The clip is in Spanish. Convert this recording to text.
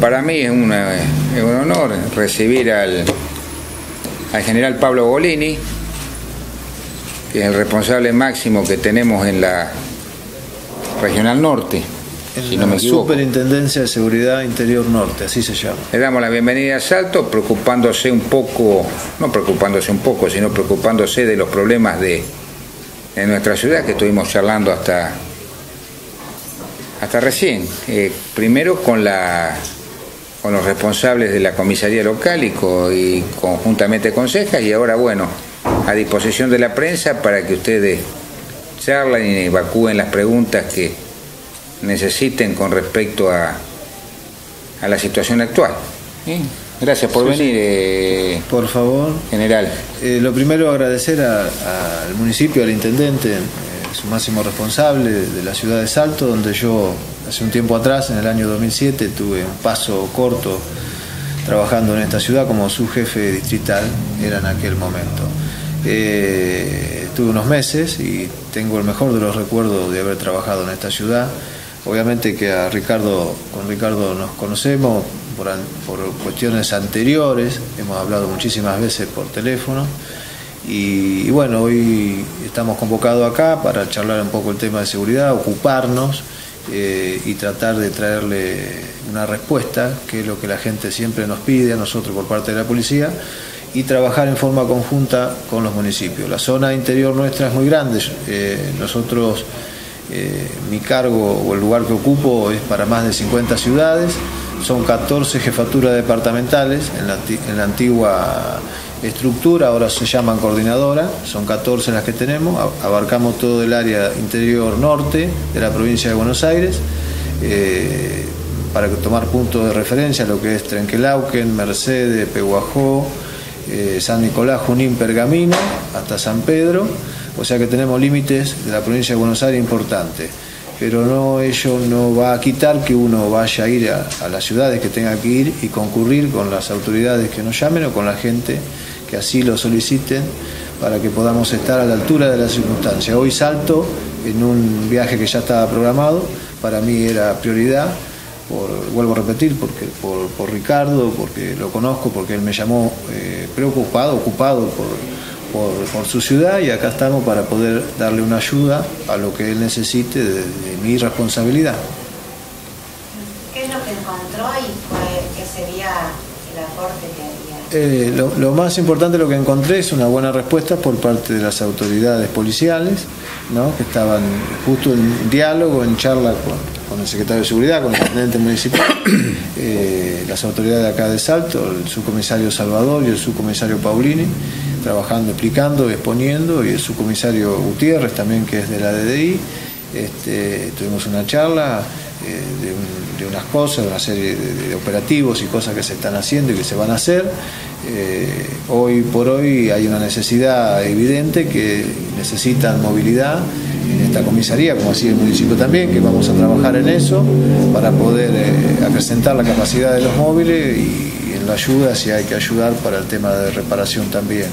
para mí es, un honor recibir al, al general Pablo Bolini, que es el responsable máximo que tenemos en la Regional Norte. si no me Superintendencia de Seguridad Interior Norte, así se llama. Le damos la bienvenida a Salto, preocupándose un poco, no preocupándose un poco, sino preocupándose de los problemas de, de nuestra ciudad que estuvimos charlando hasta, hasta recién. Eh, primero con la con los responsables de la comisaría local y, y conjuntamente con Cejas y ahora bueno, a disposición de la prensa para que ustedes charlen y evacúen las preguntas que necesiten con respecto a, a la situación actual. Gracias por venir. Eh, por favor. General. Eh, lo primero agradecer al municipio, al intendente, eh, su máximo responsable de la ciudad de Salto, donde yo hace un tiempo atrás, en el año 2007, tuve un paso corto trabajando en esta ciudad como su jefe distrital, era en aquel momento. tuve unos meses y tengo el mejor de los recuerdos de haber trabajado en esta ciudad. Obviamente que a Ricardo, con Ricardo nos conocemos, por, cuestiones anteriores, hemos hablado muchísimas veces por teléfono y, bueno, hoy estamos convocados acá para charlar un poco el tema de seguridad, ocuparnos eh, y tratar de traerle una respuesta, que es lo que la gente siempre nos pide a nosotros por parte de la policía, y trabajar en forma conjunta con los municipios. La zona interior nuestra es muy grande, eh, nosotros, eh, mi cargo o el lugar que ocupo es para más de 50 ciudades, son 14 jefaturas departamentales en la, antigua estructura, ahora se llaman coordinadora, son 14 las que tenemos, abarcamos todo el área interior norte de la provincia de Buenos Aires, eh, para tomar puntos de referencia lo que es Trenquelauquen, Mercedes, Peguajó, eh, San Nicolás, Junín, Pergamino, hasta San Pedro, o sea que tenemos límites de la provincia de Buenos Aires importantes pero no ello no va a quitar que uno vaya a ir a, las ciudades que tenga que ir y concurrir con las autoridades que nos llamen o con la gente que así lo soliciten para que podamos estar a la altura de las circunstancias. Hoy salto en un viaje que ya estaba programado, para mí era prioridad, vuelvo a repetir, porque, por, Ricardo, porque lo conozco, porque él me llamó eh, preocupado, ocupado por por, su ciudad y acá estamos para poder darle una ayuda a lo que él necesite de, mi responsabilidad. ¿Qué es lo que encontró y qué sería el aporte que haría? Eh, lo, más importante lo que encontré es una buena respuesta por parte de las autoridades policiales, ¿no? que estaban justo en diálogo, en charla con, el secretario de Seguridad, con el intendente municipal, eh, las autoridades de acá de Salto, el subcomisario Salvador y el subcomisario Paulini, trabajando, explicando, exponiendo, y el subcomisario Gutiérrez también, que es de la DDI. Este, tuvimos una charla eh, de, unas cosas, de una serie de, operativos y cosas que se están haciendo y que se van a hacer. Eh, hoy por hoy hay una necesidad evidente que necesitan movilidad en esta comisaría, como así el municipio también, que vamos a trabajar en eso para poder eh, acrecentar la capacidad de los móviles y, ayuda si hay que ayudar para el tema de reparación también.